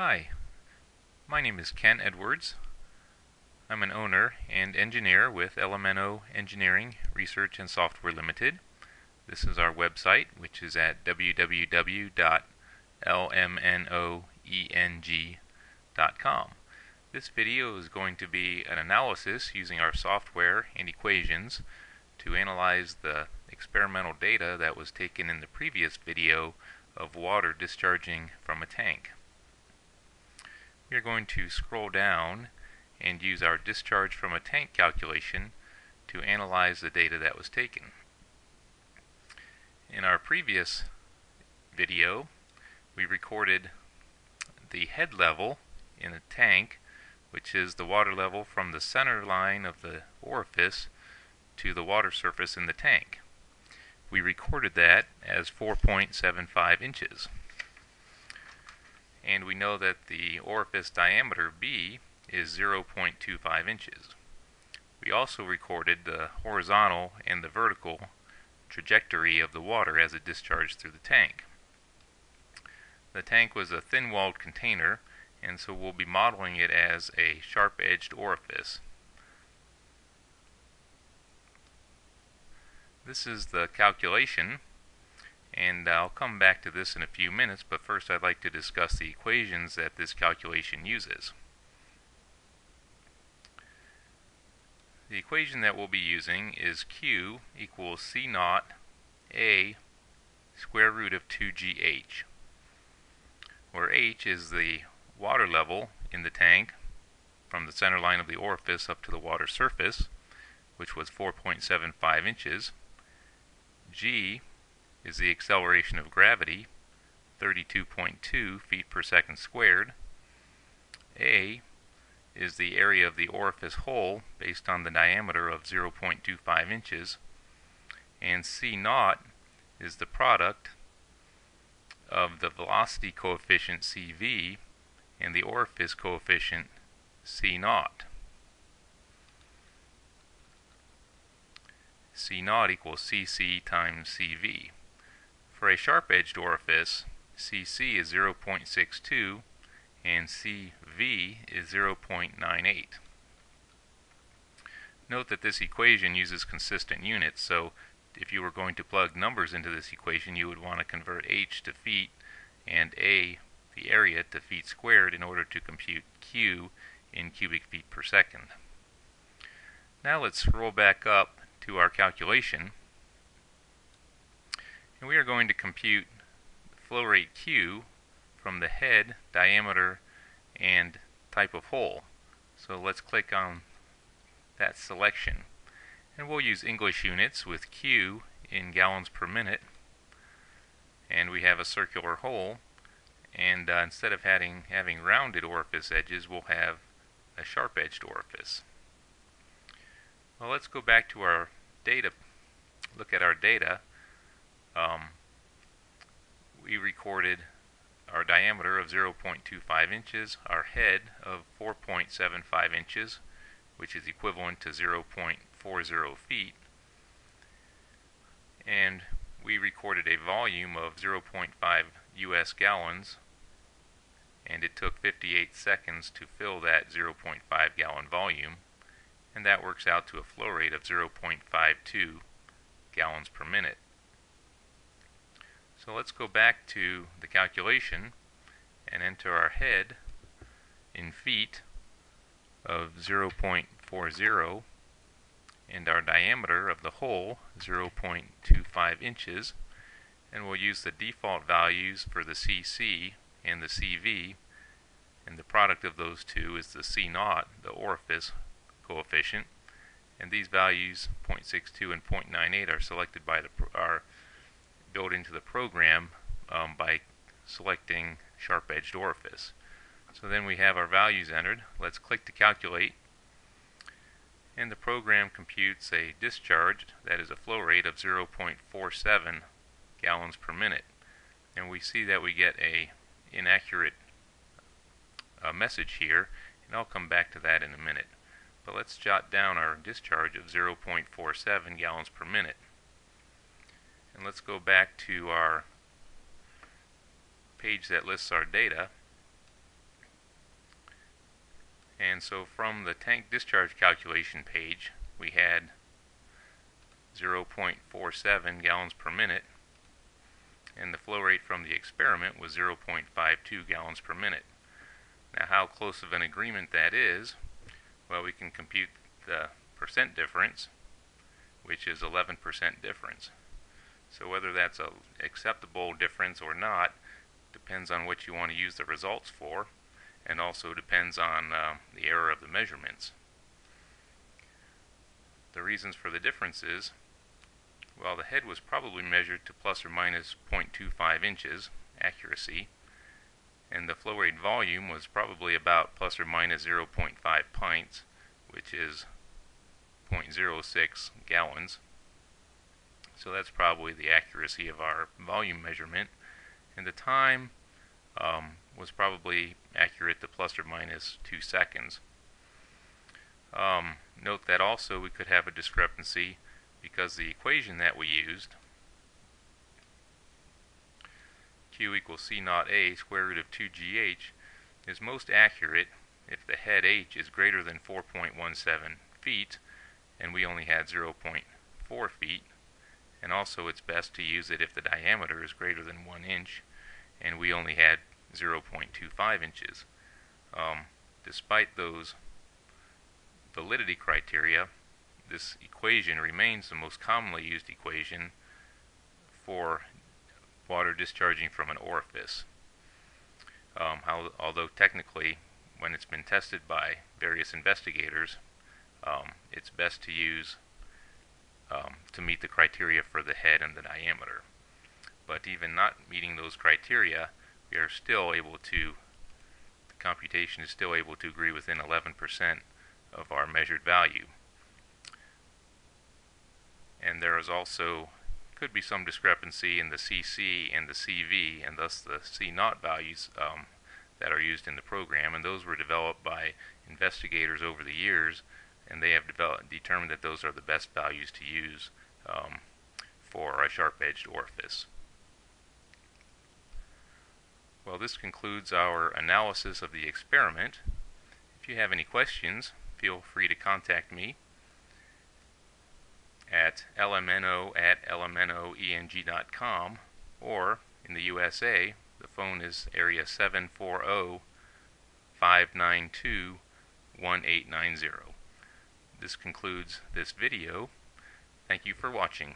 Hi, my name is Ken Edwards. I'm an owner and engineer with LMNO Engineering Research and Software Limited. This is our website, which is at www.lmnoeng.com. This video is going to be an analysis using our software and equations to analyze the experimental data that was taken in the previous video of water discharging from a tank. We are going to scroll down and use our discharge from a tank calculation to analyze the data that was taken. In our previous video, we recorded the head level in a tank, which is the water level from the center line of the orifice to the water surface in the tank. We recorded that as 4.75 inches. And we know that the orifice diameter B is 0.25 inches. We also recorded the horizontal and the vertical trajectory of the water as it discharged through the tank. The tank was a thin-walled container, and so we'll be modeling it as a sharp-edged orifice. This is the calculation, and I'll come back to this in a few minutes, but first I'd like to discuss the equations that this calculation uses. The equation that we'll be using is Q equals C naught A square root of 2GH, where H is the water level in the tank from the center line of the orifice up to the water surface, which was 4.75 inches. G is the acceleration of gravity, 32.2 feet per second squared. A is the area of the orifice hole based on the diameter of 0.25 inches. And C naught is the product of the velocity coefficient CV and the orifice coefficient C naught. C naught equals CC times CV. For a sharp-edged orifice, CC is 0.62 and CV is 0.98. Note that this equation uses consistent units, so if you were going to plug numbers into this equation, you would want to convert h to feet and a, the area, to feet squared in order to compute q in cubic feet per second. Now let's scroll back up to our calculation. And we are going to compute flow rate q from the head, diameter, and type of hole. So let's click on that selection. And we'll use English units with Q in gallons per minute. And we have a circular hole. And uh, instead of having, having rounded orifice edges, we'll have a sharp-edged orifice. Well, let's go back to our data, look at our data. Um, we recorded our diameter of 0.25 inches, our head of 4.75 inches, which is equivalent to 0.40 feet, and we recorded a volume of 0.5 US gallons, and it took 58 seconds to fill that 0.5 gallon volume, and that works out to a flow rate of 0.52 gallons per minute. So let's go back to the calculation and enter our head in feet of 0.40 and our diameter of the hole 0.25 inches. And we'll use the default values for the CC and the CV and the product of those two is the C naught, the orifice coefficient. And these values 0.62 and 0.98 are selected by the are built into the program um, by selecting sharp-edged orifice. So then we have our values entered. Let's click to calculate. And the program computes a discharge, that is a flow rate of 0.47 gallons per minute. And we see that we get a inaccurate uh, message here, and I'll come back to that in a minute. But let's jot down our discharge of 0.47 gallons per minute. And let's go back to our page that lists our data. And so from the tank discharge calculation page, we had 0.47 gallons per minute, and the flow rate from the experiment was 0.52 gallons per minute. Now how close of an agreement that is, well we can compute the percent difference, which is 11% difference. So whether that's a acceptable difference or not depends on what you want to use the results for and also depends on uh, the error of the measurements. The reasons for the differences, well the head was probably measured to plus or minus 0.25 inches accuracy and the flow rate volume was probably about plus or minus 0.5 pints which is 0.06 gallons so that's probably the accuracy of our volume measurement and the time um, was probably accurate to plus or minus 2 seconds. Um, note that also we could have a discrepancy because the equation that we used Q equals C naught A square root of 2GH is most accurate if the head H is greater than 4.17 feet and we only had 0.4 feet and also it's best to use it if the diameter is greater than 1 inch and we only had 0.25 inches. Um, despite those validity criteria, this equation remains the most commonly used equation for water discharging from an orifice. Um, how, although technically, when it's been tested by various investigators, um, it's best to use um, to meet the criteria for the head and the diameter. But even not meeting those criteria, we are still able to, the computation is still able to agree within 11% of our measured value. And there is also, could be some discrepancy in the CC and the CV, and thus the C naught values um, that are used in the program, and those were developed by investigators over the years and they have developed, determined that those are the best values to use um, for a sharp-edged orifice. Well, this concludes our analysis of the experiment. If you have any questions, feel free to contact me at lmno at lmnoeng.com or in the USA, the phone is area 740 592 1890. This concludes this video. Thank you for watching.